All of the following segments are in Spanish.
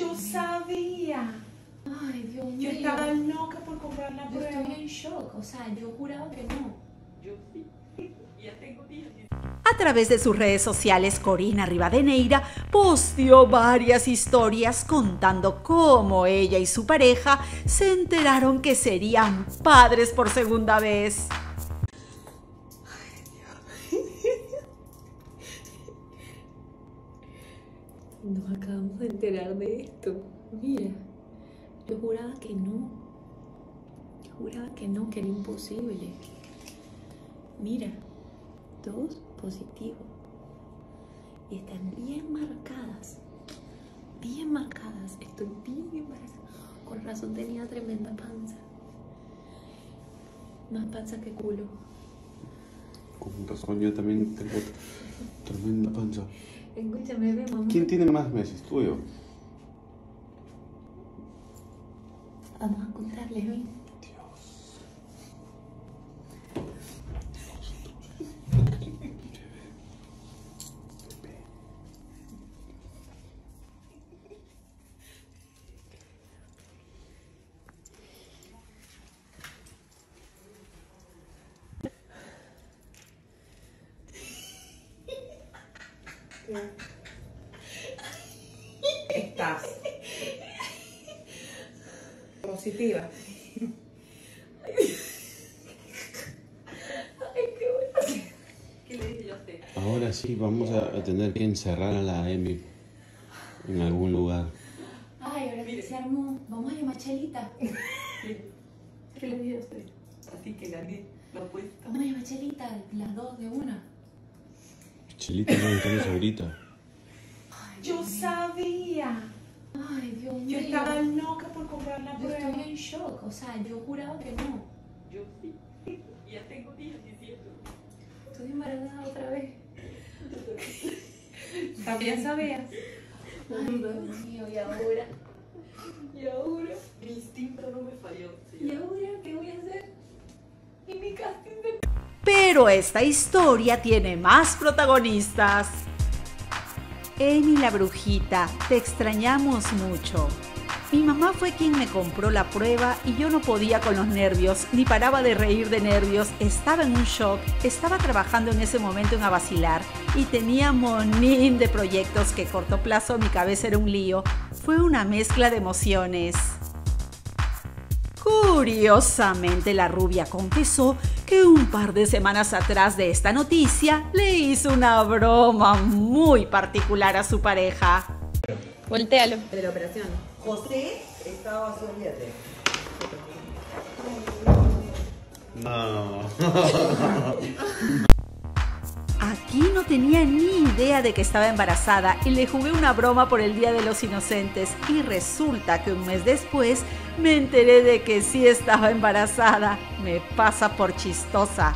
Yo sabía. Ay, Dios mío. Yo estaba loca por comprar la Yo prueba. estoy en shock. O sea, yo juraba que no. Yo sí. Ya tengo días. A través de sus redes sociales, Corina Rivadeneira posteó varias historias contando cómo ella y su pareja se enteraron que serían padres por segunda vez. Nos acabamos de enterar de esto. Mira, yo juraba que no. Yo juraba que no, que era imposible. Mira, dos positivos. Y están bien marcadas. Bien marcadas. Estoy bien embarazada. Con razón tenía tremenda panza. Más panza que culo. Con razón, yo también tengo tremenda panza. Escúchame, ve, mamá. ¿Quién tiene más meses, tú o yo? Vamos a contarles, ven. Estás. Positiva. Ahora sí, vamos a, tener que encerrar a la Emi en algún lugar. Ay, ahora que se armó, vamos a llamar a Chelita. ¿Qué le dije a usted? Así que gané la apuesta. Vamos a llamar a Chelita, las dos de una. Chelita, no estamos ahorita. Yo sabía. Ay, Dios mío. Yo estaba loca por comprar la Yo prueba. estoy en shock. O sea, yo juraba que no. Yo sí. Ya tengo días diciendo. Estoy embarazada otra vez. También sabías. Ay, Dios mío, ¿y ahora? ¿Y ahora? Mi Pero esta historia tiene más protagonistas. Emi la brujita, te extrañamos mucho. Mi mamá fue quien me compró la prueba y yo no podía con los nervios, ni paraba de reír de nervios, estaba en un shock, estaba trabajando en ese momento en Abacilar y tenía monín de proyectos que a corto plazo mi cabeza era un lío. Fue una mezcla de emociones. Curiosamente, la rubia confesó que un par de semanas atrás de esta noticia le hizo una broma muy particular a su pareja. Voltealo. de la operación. José estaba soñate. No. tenía ni idea de que estaba embarazada y le jugué una broma por el Día de los Inocentes y resulta que un mes después me enteré de que sí estaba embarazada. Me pasa por chistosa.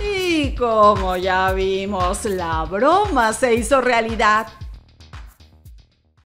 Y como ya vimos, la broma se hizo realidad.